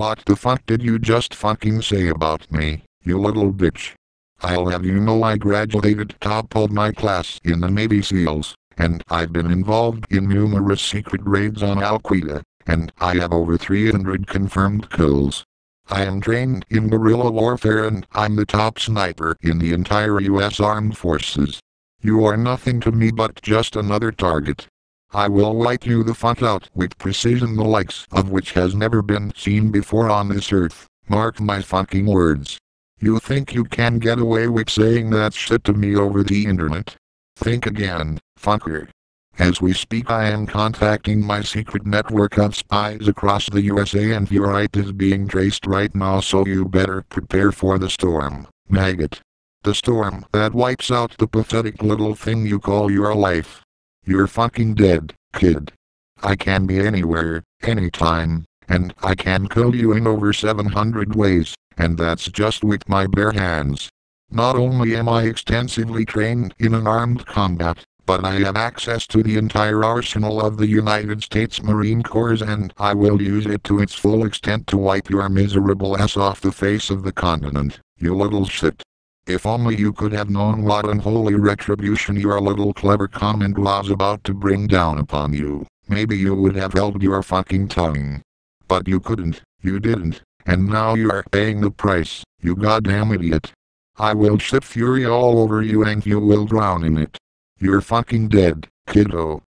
What the fuck did you just fucking say about me, you little bitch? I'll have you know I graduated top of my class in the Navy SEALs, and I've been involved in numerous secret raids on Al Qaeda, and I have over 300 confirmed kills. I am trained in guerrilla warfare and I'm the top sniper in the entire US Armed Forces. You are nothing to me but just another target. I will wipe you the fuck out with precision the likes of which has never been seen before on this earth. Mark my fucking words. You think you can get away with saying that shit to me over the internet? Think again, fucker. As we speak I am contacting my secret network of spies across the USA and your IP is being traced right now so you better prepare for the storm, maggot. The storm that wipes out the pathetic little thing you call your life. You're fucking dead, kid. I can be anywhere, anytime, and I can kill you in over 700 ways, and that's just with my bare hands. Not only am I extensively trained in an armed combat, but I have access to the entire arsenal of the United States Marine Corps and I will use it to its full extent to wipe your miserable ass off the face of the continent, you little shit. If only you could have known what unholy retribution your little clever comment was about to bring down upon you, maybe you would have held your fucking tongue. But you couldn't, you didn't, and now you are paying the price, you goddamn idiot. I will ship fury all over you and you will drown in it. You're fucking dead, kiddo.